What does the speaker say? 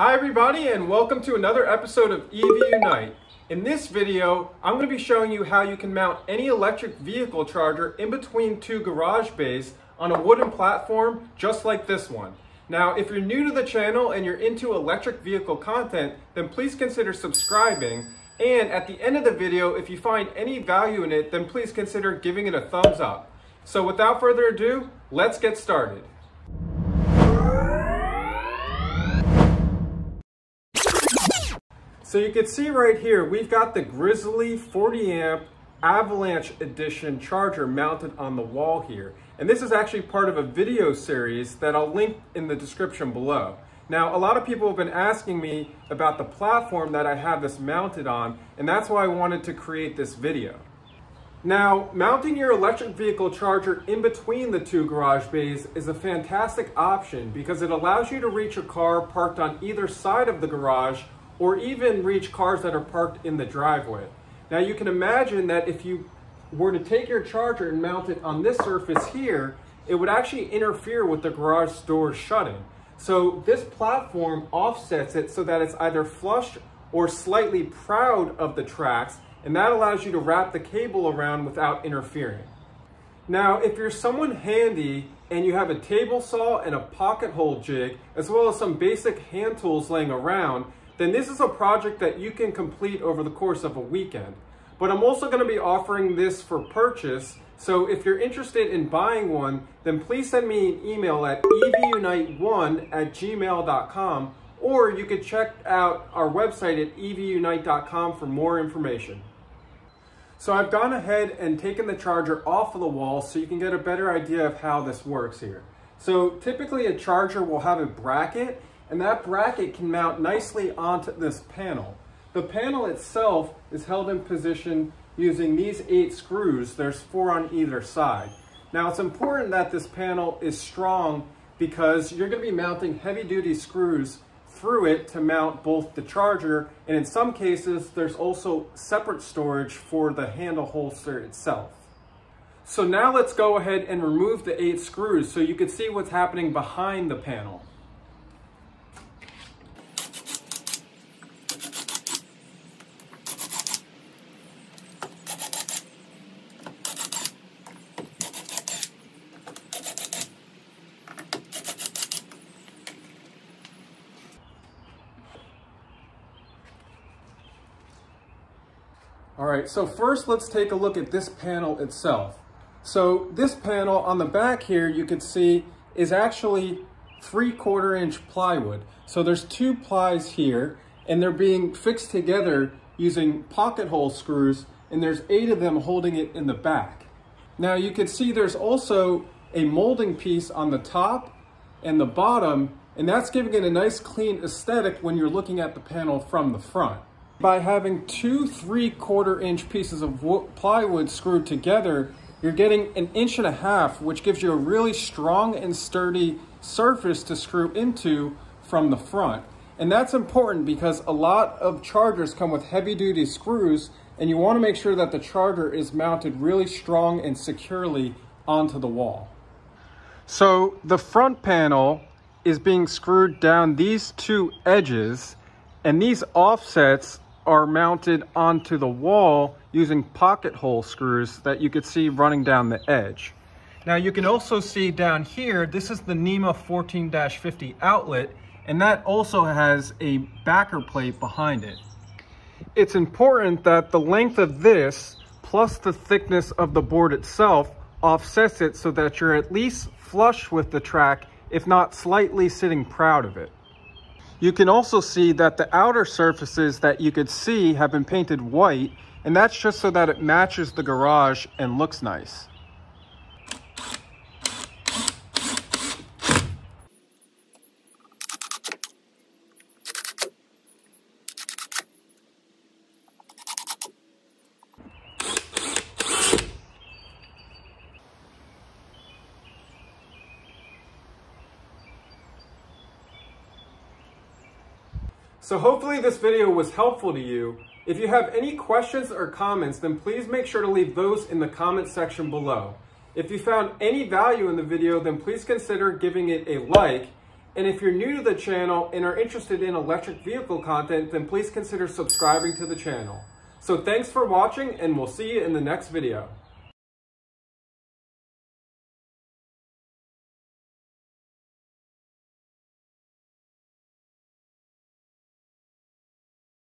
Hi everybody and welcome to another episode of EV Unite. In this video, I'm going to be showing you how you can mount any electric vehicle charger in between two garage bays on a wooden platform just like this one. Now, if you're new to the channel and you're into electric vehicle content, then please consider subscribing. And at the end of the video, if you find any value in it, then please consider giving it a thumbs up. So without further ado, let's get started. So you can see right here, we've got the Grizzl-E 40 amp Avalanche Edition charger mounted on the wall here. And this is actually part of a video series that I'll link in the description below. Now, a lot of people have been asking me about the platform that I have this mounted on, and that's why I wanted to create this video. Now, mounting your electric vehicle charger in between the two garage bays is a fantastic option because it allows you to reach a car parked on either side of the garage or even reach cars that are parked in the driveway. Now you can imagine that if you were to take your charger and mount it on this surface here, it would actually interfere with the garage doors shutting. So this platform offsets it so that it's either flush or slightly proud of the tracks, and that allows you to wrap the cable around without interfering. Now, if you're someone handy and you have a table saw and a pocket hole jig, as well as some basic hand tools laying around, then this is a project that you can complete over the course of a weekend. But I'm also going to be offering this for purchase, so if you're interested in buying one, then please send me an email at evunite1 at gmail.com, or you could check out our website at evunite.com for more information. So I've gone ahead and taken the charger off of the wall so you can get a better idea of how this works here. So typically a charger will have a bracket and that bracket can mount nicely onto this panel. The panel itself is held in position using these eight screws. There's four on either side. Now it's important that this panel is strong because you're going to be mounting heavy duty screws through it to mount both the charger and in some cases there's also separate storage for the handle holster itself. So now let's go ahead and remove the eight screws so you can see what's happening behind the panel. All right, so first let's take a look at this panel itself. So this panel on the back here, you can see is actually three quarter inch plywood. So there's two plies here and they're being fixed together using pocket hole screws and there's eight of them holding it in the back. Now you can see there's also a molding piece on the top and the bottom and that's giving it a nice clean aesthetic when you're looking at the panel from the front. By having two three quarter inch pieces of plywood screwed together, you're getting an inch and a half, which gives you a really strong and sturdy surface to screw into from the front. And that's important because a lot of chargers come with heavy duty screws and you wanna make sure that the charger is mounted really strong and securely onto the wall. So the front panel is being screwed down these two edges and these offsets are mounted onto the wall using pocket hole screws that you could see running down the edge. Now you can also see down here, this is the NEMA 14-50 outlet, and that also has a backer plate behind it. It's important that the length of this plus the thickness of the board itself offsets it so that you're at least flush with the track, if not slightly sitting proud of it. You can also see that the outer surfaces that you could see have been painted white, and that's just so that it matches the garage and looks nice. So hopefully this video was helpful to you. If you have any questions or comments, then please make sure to leave those in the comment section below. If you found any value in the video, then please consider giving it a like. And if you're new to the channel and are interested in electric vehicle content, then please consider subscribing to the channel. So thanks for watching and we'll see you in the next video.